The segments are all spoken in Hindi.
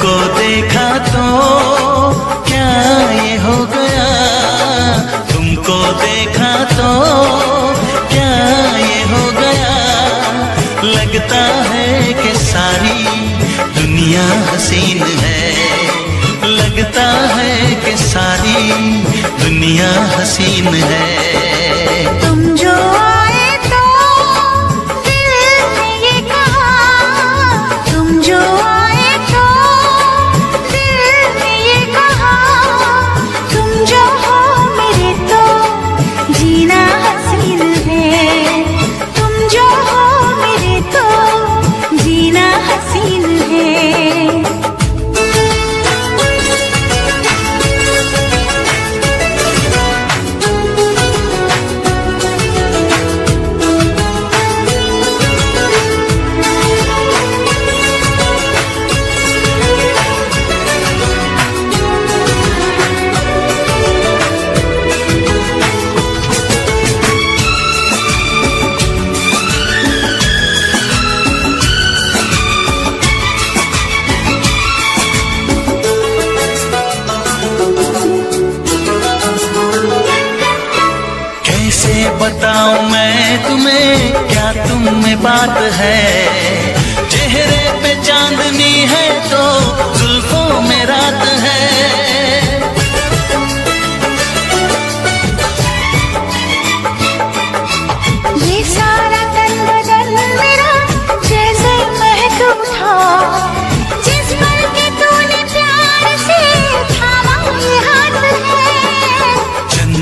तुमको देखा तो क्या ये हो गया? तुमको देखा तो क्या ये हो गया? लगता है कि सारी दुनिया हसीन है। लगता है कि सारी दुनिया हसीन है। see बात है।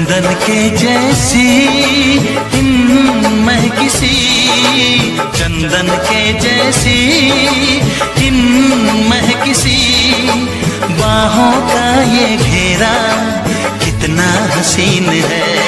चंदन के जैसी मैं किसी। चंदन के जैसी मैं किसी। बाहों का ये घेरा कितना हसीन है।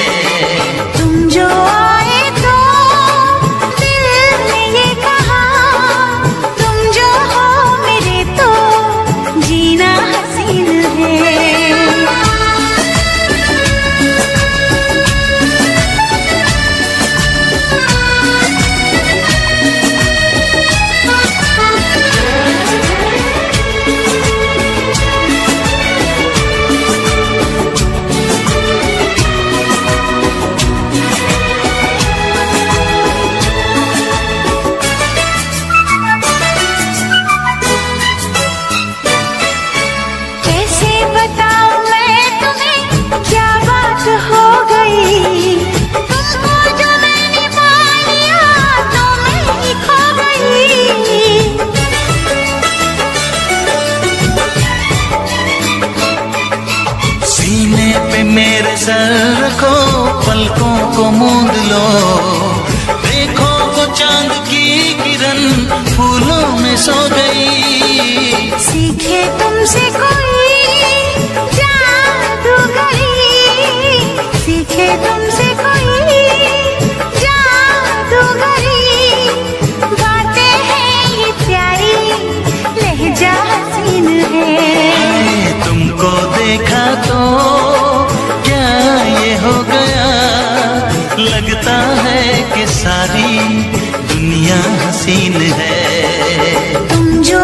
मेरे सर रखो, पलकों को मूंद लो। देखो वो चाँद की किरण फूलों में सो गई। लगता है कि सारी दुनिया हसीन है। तुम जो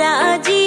大吉